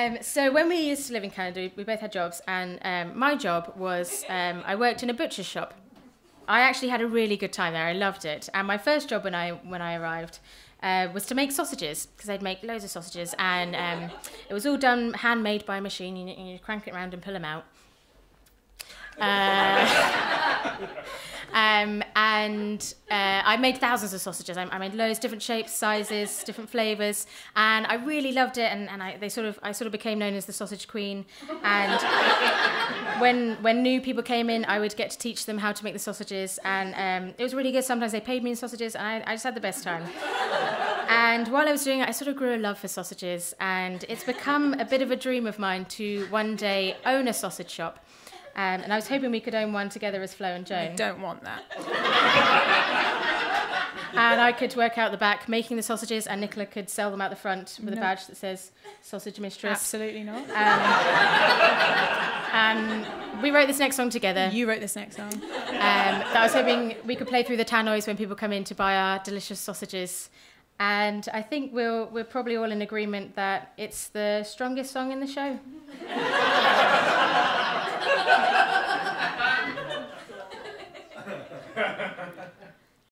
Um, so when we used to live in Canada, we both had jobs, and um, my job was um, I worked in a butcher shop. I actually had a really good time there. I loved it. And my first job when I when I arrived uh, was to make sausages because they'd make loads of sausages, and um, it was all done handmade by a machine. You, you crank it around and pull them out. Uh, um, and uh, I made thousands of sausages. I, I, made loads, different shapes, sizes, different flavors, and I really loved it. And, and I, they sort of, I sort of became known as the sausage queen. And when when new people came in, I would get to teach them how to make the sausages, and um, it was really good. Sometimes they paid me in sausages, and I, I just had the best time. And while I was doing it, I sort of grew a love for sausages, and it's become a bit of a dream of mine to one day own a sausage shop. Um, and I was hoping we could own one together as Flo and Joan. I don't want that. and I could work out the back making the sausages, and Nicola could sell them out the front with no. a badge that says Sausage Mistress. Absolutely not. Um, and we wrote this next song together. You wrote this next song. Um, that I was hoping we could play through the tannoys when people come in to buy our delicious sausages. And I think we'll, we're probably all in agreement that it's the strongest song in the show. Ha ha ha ha.